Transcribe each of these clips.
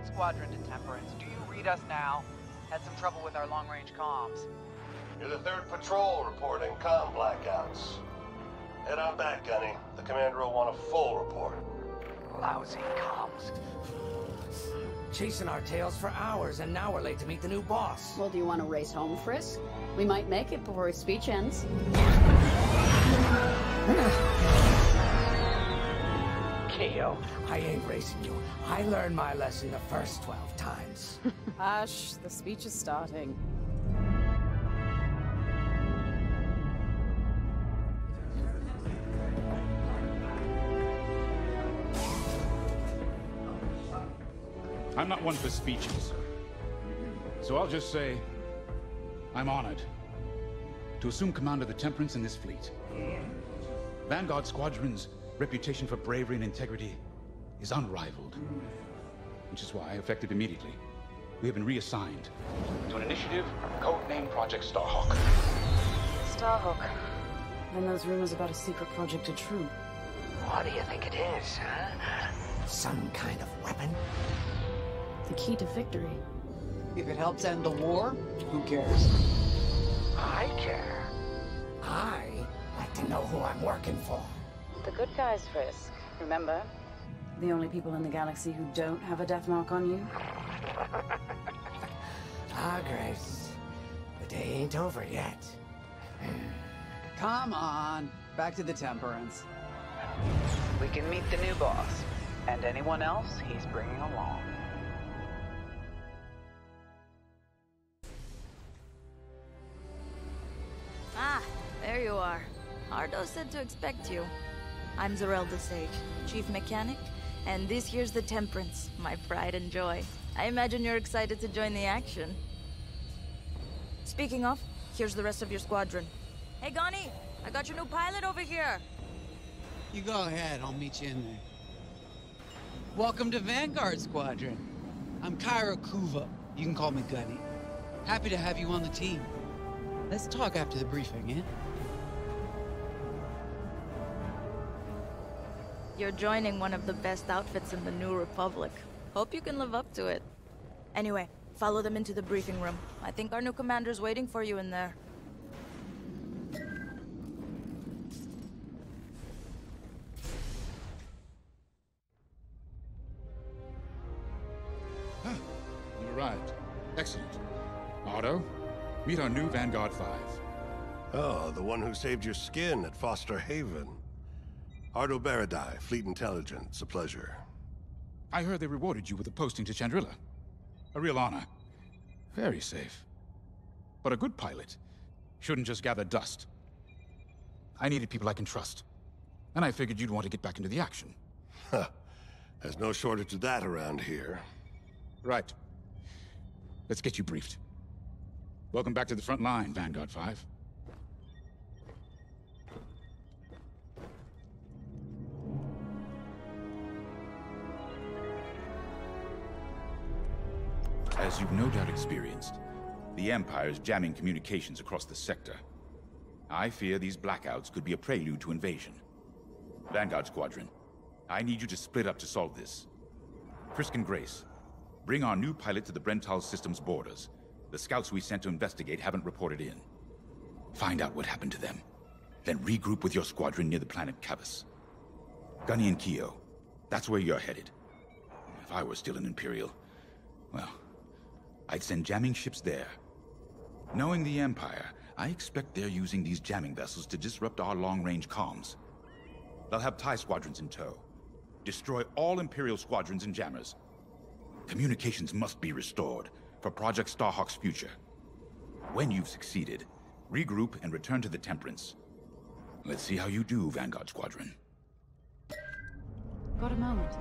Vanguard Squadron to Temperance. Do you read us now? Had some trouble with our long-range comms. You're the third patrol reporting com blackouts. Head on back, Gunny. The commander will want a full report. Lousy comms. Chasing our tails for hours, and now we're late to meet the new boss. Well, do you want to race home, Frisk? We might make it before his speech ends. Keo, I ain't racing you. I learned my lesson the first 12 times. Hush, the speech is starting. I'm not one for speeches. So I'll just say, I'm honored to assume command of the Temperance in this fleet. Vanguard Squadron's reputation for bravery and integrity is unrivaled. Which is why, I effective immediately, we have been reassigned to an initiative codenamed Project Starhawk. Starhawk. Then those rumors about a secret project are true. What do you think it is, huh? Some kind of weapon? The key to victory. If it helps end the war, who cares? I care. I like to know who I'm working for. The good guys, risk, Remember? The only people in the galaxy who don't have a death mark on you? Ah, Grace. The day ain't over yet. Come on. Back to the Temperance. We can meet the new boss. And anyone else he's bringing along. Ah, there you are. Ardo said to expect you. I'm Zarelda Sage, Chief Mechanic, and this here's the Temperance, my pride and joy. I imagine you're excited to join the action. Speaking of, here's the rest of your squadron. Hey, Gunny, I got your new pilot over here. You go ahead, I'll meet you in there. Welcome to Vanguard Squadron. I'm Kyra Kuva. You can call me Gunny. Happy to have you on the team. Let's talk after the briefing, yeah? You're joining one of the best outfits in the New Republic. Hope you can live up to it. Anyway, follow them into the briefing room. I think our new commander's waiting for you in there. You arrived. Excellent. Otto, meet our new Vanguard 5. Oh, the one who saved your skin at Fostar Haven. Ardo Baradai, Fleet Intelligence. A pleasure. I heard they rewarded you with a posting to Chandrila. A real honor. Very safe. But a good pilot shouldn't just gather dust. I needed people I can trust. And I figured you'd want to get back into the action. Huh. There's no shortage of that around here. Right. Let's get you briefed. Welcome back to the front line, Vanguard 5. As you've no doubt experienced, the Empire is jamming communications across the sector. I fear these blackouts could be a prelude to invasion. Vanguard Squadron, I need you to split up to solve this. Frisk and Grace, bring our new pilot to the Brental system's borders. The scouts we sent to investigate haven't reported in. Find out what happened to them. Then regroup with your squadron near the planet Cavus. Gunny and Keo, that's where you're headed. If I were still an Imperial, well, I'd send jamming ships there. Knowing the Empire, I expect they're using these jamming vessels to disrupt our long-range comms. They'll have TIE squadrons in tow. Destroy all Imperial squadrons and jammers. Communications must be restored for Project Starhawk's future. When you've succeeded, regroup and return to the Temperance. Let's see how you do, Vanguard Squadron. Got a moment.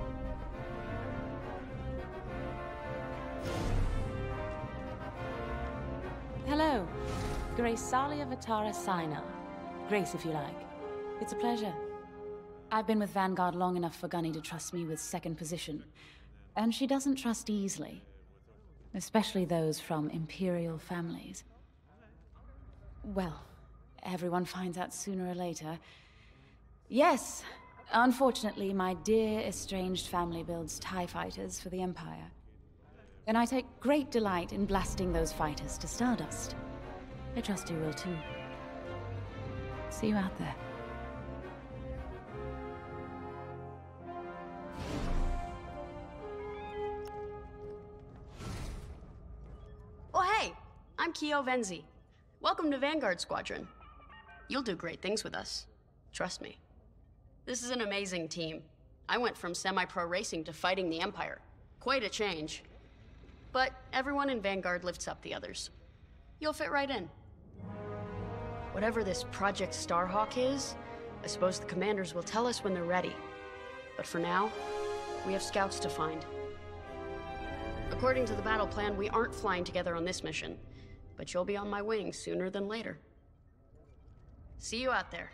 Grace Salia Vatara Sinar. Grace, if you like. It's a pleasure. I've been with Vanguard long enough for Gunny to trust me with second position. And she doesn't trust easily. Especially those from Imperial families. Well, everyone finds out sooner or later. Yes, unfortunately, my dear estranged family builds TIE fighters for the Empire. And I take great delight in blasting those fighters to stardust. I trust you will too. See you out there. Oh, hey! I'm Keo Venzee. Welcome to Vanguard Squadron. You'll do great things with us. Trust me. This is an amazing team. I went from semi pro racing to fighting the Empire. Quite a change. But everyone in Vanguard lifts up the others. You'll fit right in. Whatever this Project Starhawk is, I suppose the commanders will tell us when they're ready. But for now, we have scouts to find. According to the battle plan, we aren't flying together on this mission, but you'll be on my wing sooner than later. See you out there.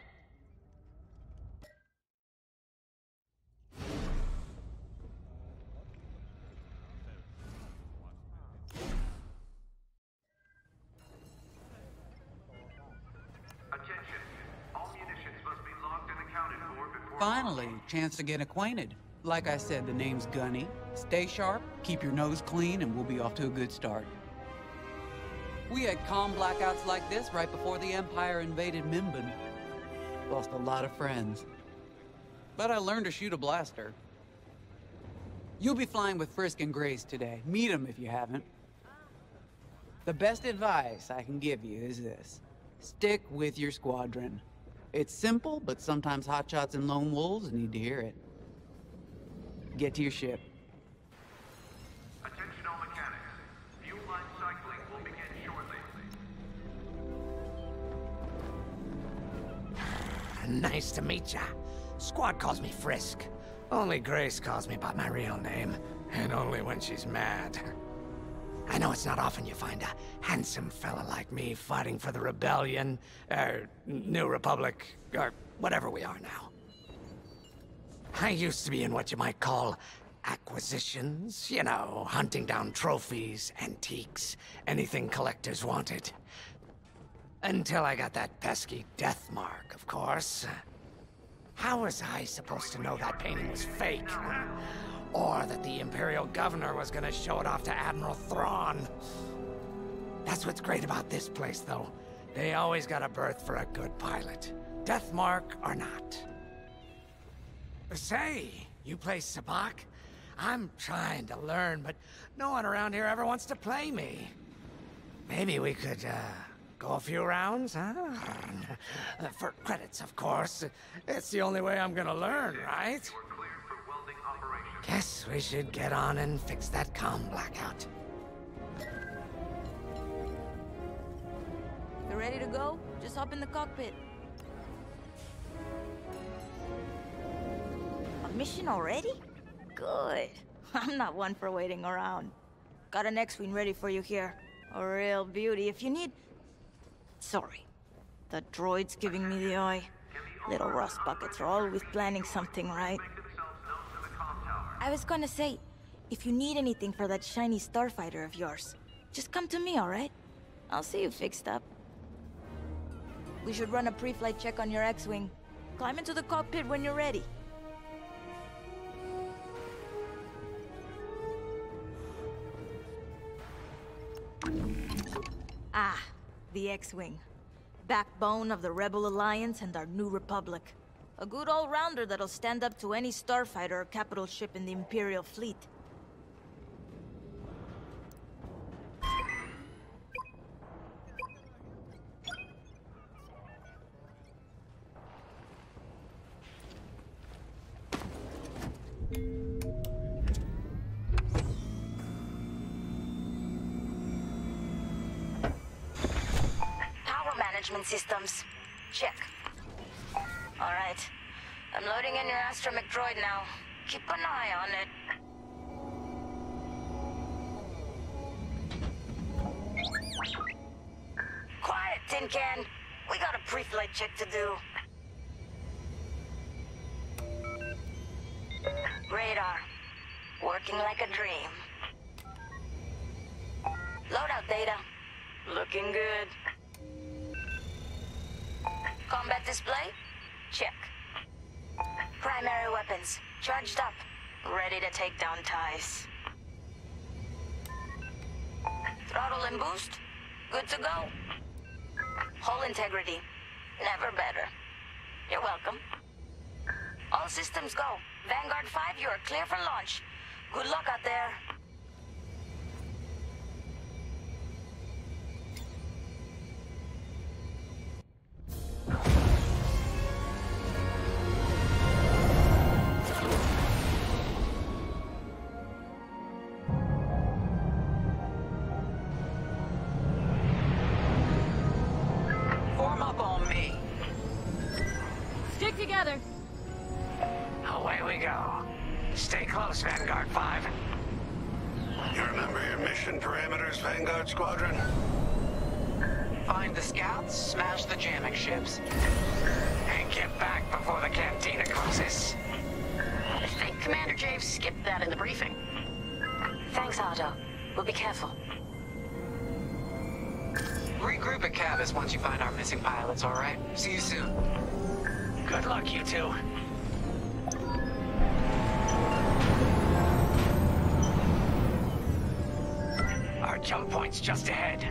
Chance to get acquainted. Like I said, the name's Gunny. Stay sharp, keep your nose clean, and we'll be off to a good start. We had comm blackouts like this right before the Empire invaded Mimban. Lost a lot of friends. But I learned to shoot a blaster. You'll be flying with Frisk and Grace today. Meet them if you haven't. The best advice I can give you is this. Stick with your squadron. It's simple, but sometimes hotshots and lone wolves need to hear it. Get to your ship. Attention all mechanics. Fuel line cycling will begin shortly. Nice to meet ya. Squad calls me Frisk. Only Grace calls me by my real name, and only when she's mad. I know it's not often you find a handsome fella like me fighting for the Rebellion, or New Republic, or whatever we are now. I used to be in what you might call acquisitions, you know, hunting down trophies, antiques, anything collectors wanted. Until I got that pesky death mark, of course. How was I supposed to know that painting was fake? Or that the Imperial Governor was gonna show it off to Admiral Thrawn? That's what's great about this place, though. They always got a berth for a good pilot. Death mark or not. Say, you play Sabacc? I'm trying to learn, but no one around here ever wants to play me. Maybe we could, uh, go a few rounds, huh? Uh, For credits, of course. It's the only way I'm gonna learn, right? Guess we should get on and fix that comm blackout. You ready to go? Just hop in the cockpit. A mission already? Good. I'm not one for waiting around. Got an X-Wing ready for you here. A real beauty if you need... Sorry. The droid's giving me the eye. Little rust buckets are always planning something, right? I was gonna say, if you need anything for that shiny starfighter of yours, just come to me, alright? I'll see you fixed up. We should run a pre-flight check on your X-Wing. Climb into the cockpit when you're ready. Ah, the X-Wing. Backbone of the Rebel Alliance and our new Republic. A good all-rounder that'll stand up to any starfighter or capital ship in the Imperial fleet. Power management systems. Check. All right. I'm loading in your astromech droid now. Keep an eye on it. Quiet, Tin Can. We got a pre-flight check to do. Radar. Working like a dream. Loadout data. Looking good. Combat display? Check. Primary weapons. Charged up. Ready to take down ties. Throttle and boost. Good to go. Hull integrity. Never better. You're welcome. All systems go. Vanguard 5, you are clear for launch. Good luck out there. Two. Our jump point's just ahead.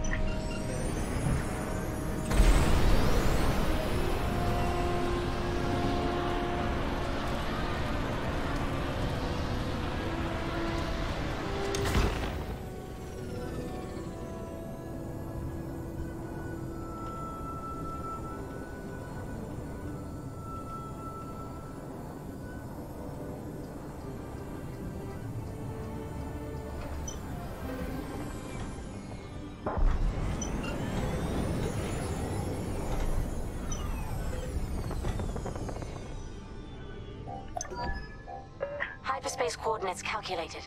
Coordinates calculated.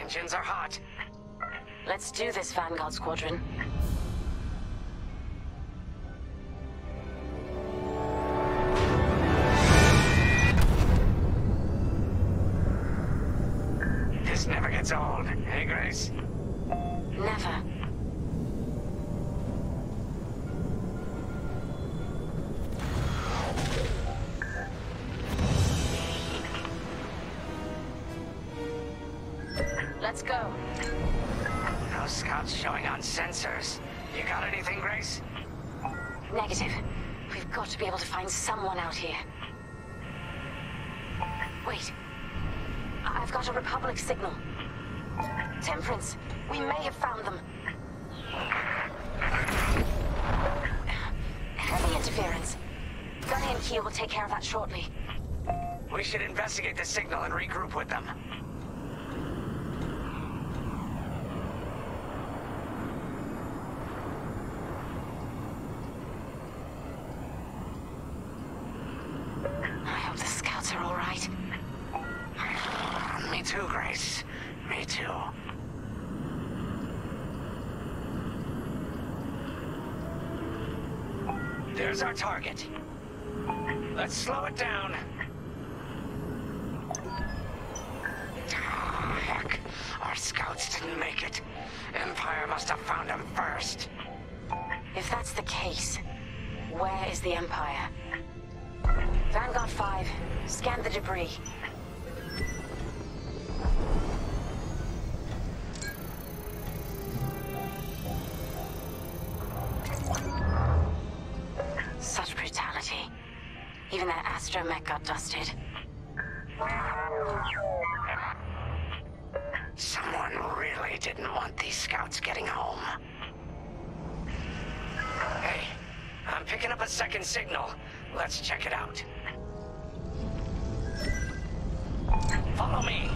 Engines are hot. Let's do this, Vanguard Squadron. Let's go. Those scouts showing on sensors. You got anything, Grace? Negative. We've got to be able to find someone out here. Wait. I've got a Republic signal. Temperance, we may have found them. Heavy interference. Gunny and Keel will take care of that shortly. We should investigate the signal and regroup with them. I hope the scouts are all right. Me too, Grace. Me too. There's our target. Let's slow it down. Ah, heck. Our scouts didn't make it. Empire must have found them first. If that's the case, where is the Empire? Vanguard 5, scan the debris. Dusted. Someone really didn't want these scouts getting home. Hey, I'm picking up a second signal. Let's check it out. Follow me.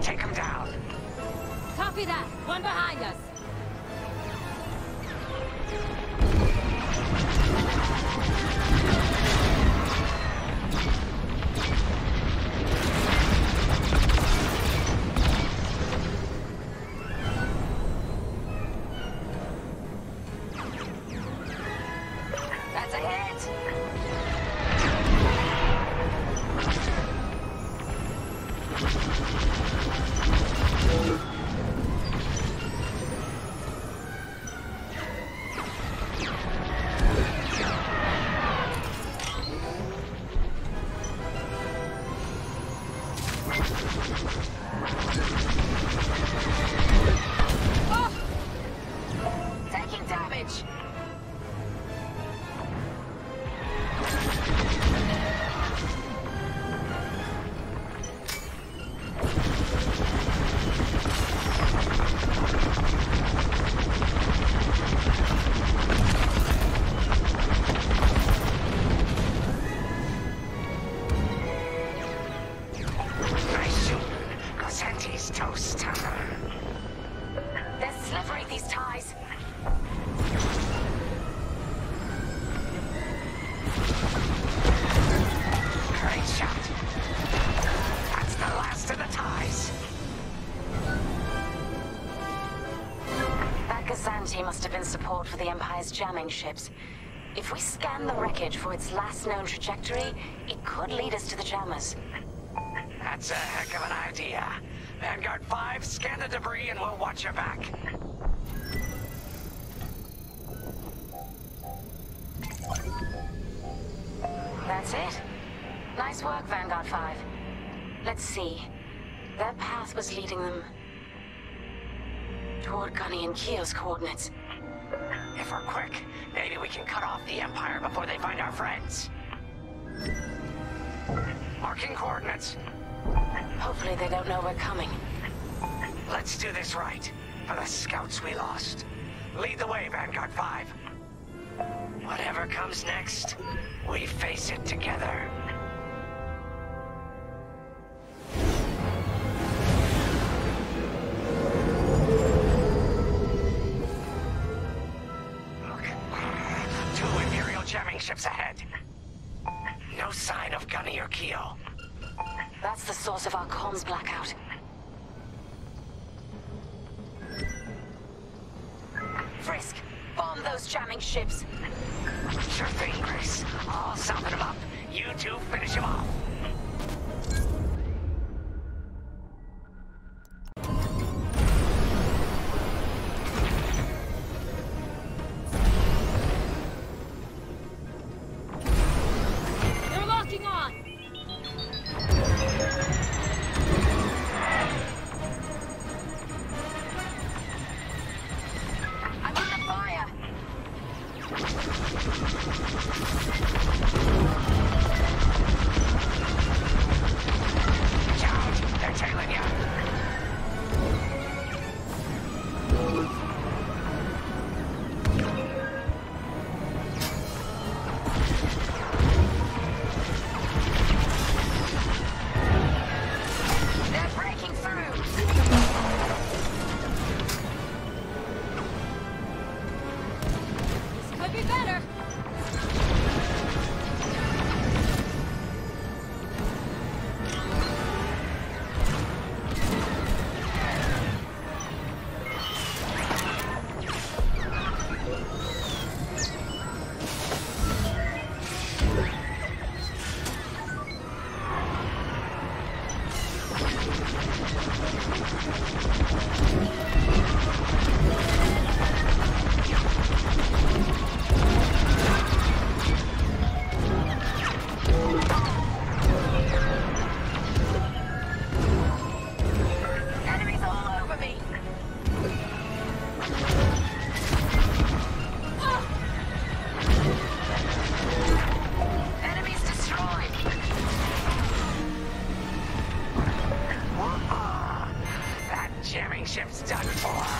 Take him down. Copy that. One behind us. Must have been support for the Empire's jamming ships. If we scan the wreckage for its last known trajectory, it could lead us to the jammers. That's a heck of an idea. Vanguard 5, scan the debris and we'll watch your back. That's it. Nice work, Vanguard 5. Let's see. Their path was leading them... toward Gunny and Keo's coordinates. If we're quick, maybe we can cut off the Empire before they find our friends. Marking coordinates. Hopefully they don't know we're coming. Let's do this right, for the scouts we lost. Lead the way, Vanguard 5. Whatever comes next, we face it together. Frisk, bomb those jamming ships. Sure thing, Grace. I'll soften them up. You two finish them off. Ship's done for.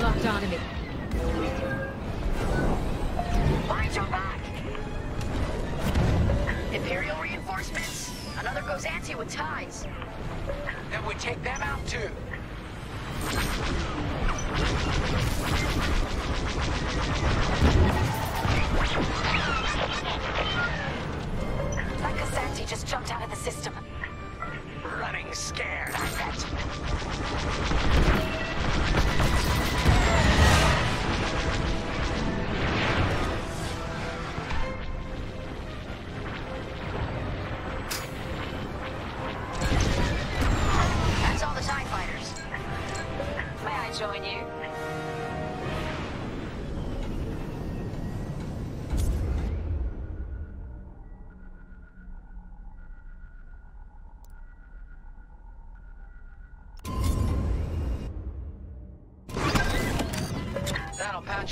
Locked onto me. Lines are back. Imperial reinforcements. Another Gozanti with ties. Then we take them out too. That Gozanti just jumped out of the system. Running scared, I bet.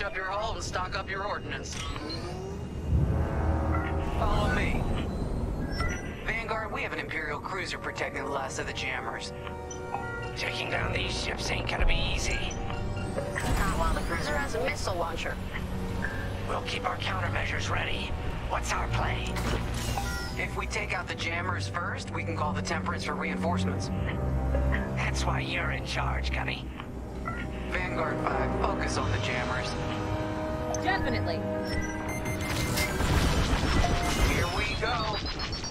Up your hull and stock up your ordnance. Follow me. Vanguard, we have an Imperial cruiser protecting the last of the jammers. Taking down these ships ain't gonna be easy. Not while the cruiser has a missile launcher. We'll keep our countermeasures ready. What's our play? If we take out the jammers first, we can call the Temperance for reinforcements. That's why you're in charge, Gunny. Vanguard 5, focus on the jammers. Definitely. Here we go.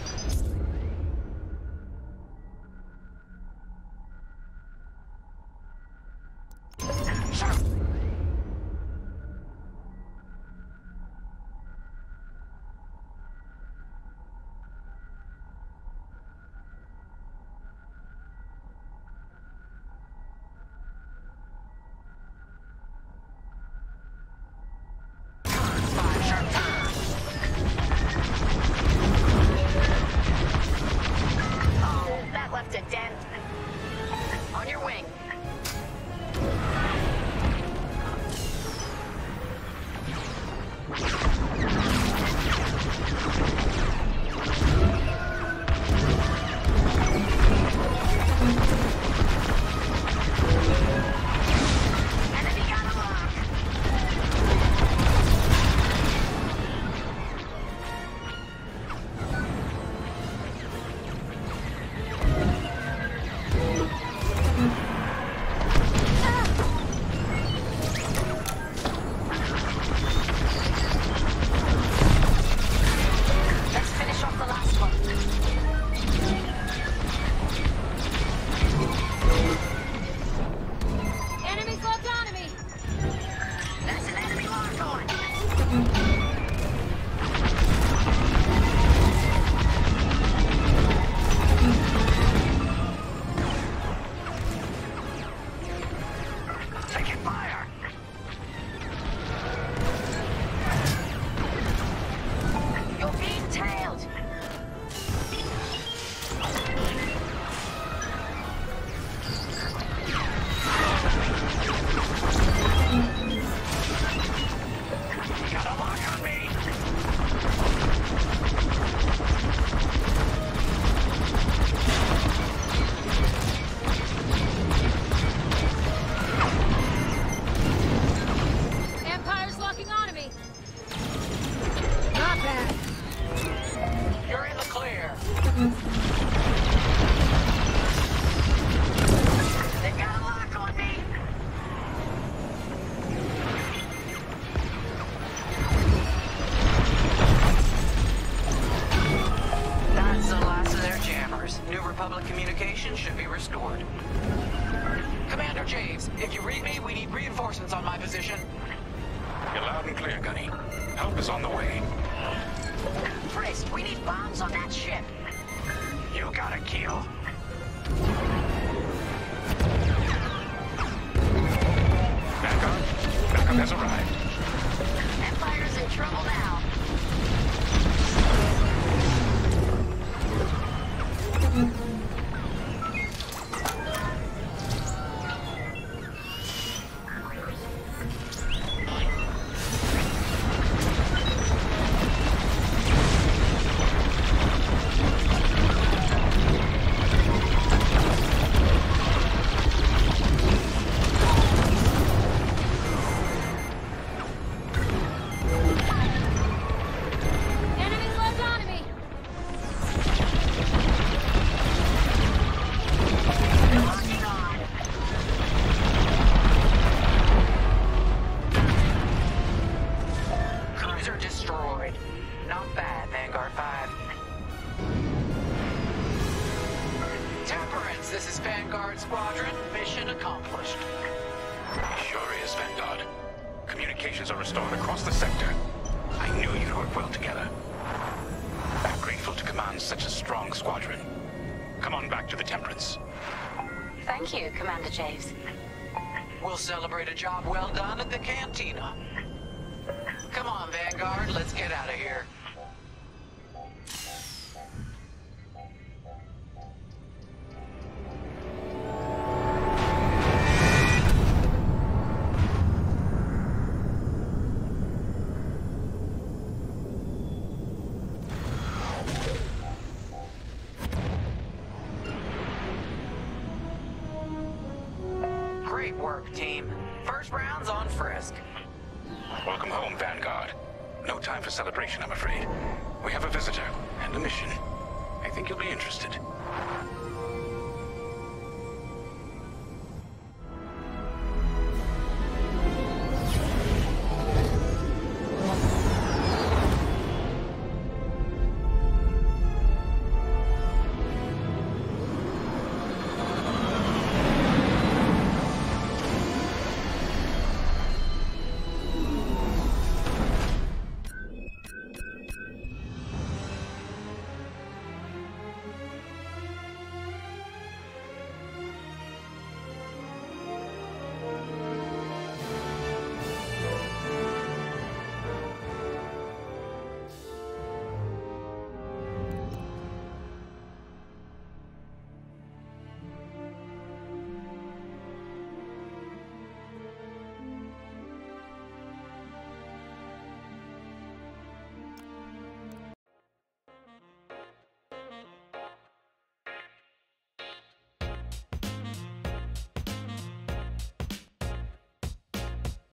strong squadron. Come on back to the Temperance. Thank you, Commander Javes. We'll celebrate a job well done at the cantina. Come on, Vanguard, let's get out of here.